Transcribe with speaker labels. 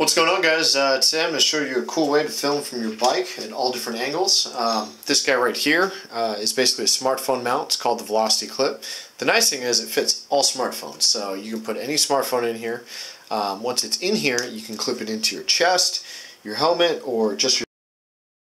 Speaker 1: What's going on guys? Uh, today I'm going to show you a cool way to film from your bike at all different angles. Um, this guy right here uh, is basically a smartphone mount. It's called the Velocity Clip. The nice thing is it fits all smartphones, so you can put any smartphone in here. Um, once it's in here, you can clip it into your chest, your helmet, or just your